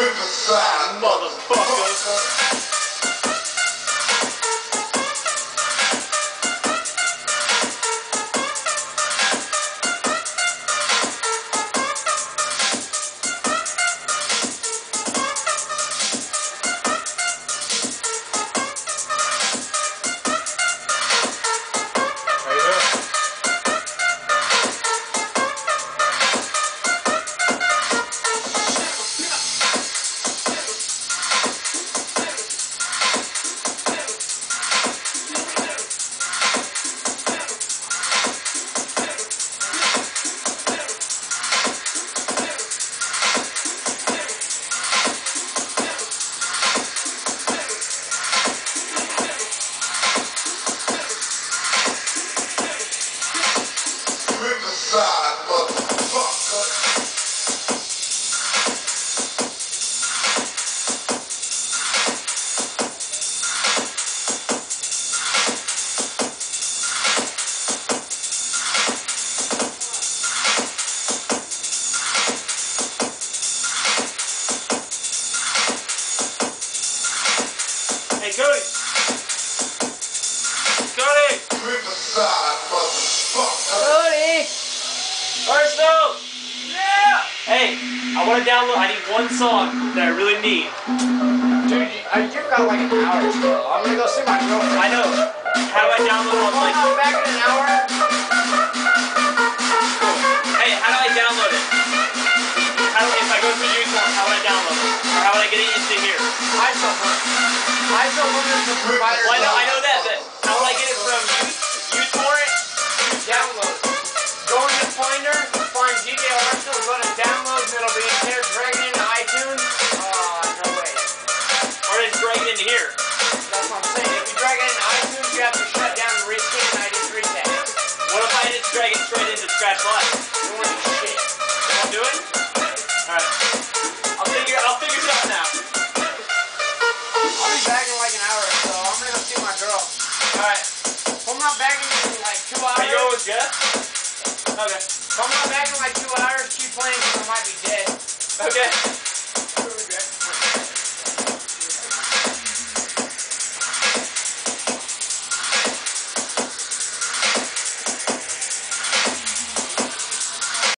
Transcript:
riverside, motherfuckers. Motherfucker. Hey, Cody. Cody. Riverside, motherfucker. Arsenal. Yeah. Hey, I want to download. I need one song that I really need. Dude, uh, you've got like an hour still. I'm gonna go see my girlfriend. I know. How do I download on like? on, back in an hour. Hey, how do I download it? How do, if I go through YouTube, how would I download it? Or how would I get it into here? iSoftware. iSoftware is the provider. Well, I know, I know that, Finder, find DJ Arsenal, go to downloads, and it'll be in there. Drag it into iTunes. Oh, no way. Or just drag it into here? That's what I'm saying. If you drag it into iTunes, you have to shut down the rescan and ID3 tab. What if I just drag it straight into Scratch Live? You want to shit. You won't do it? Alright. Okay. I'm not back in like two hours, keep playing because I might be dead. Okay.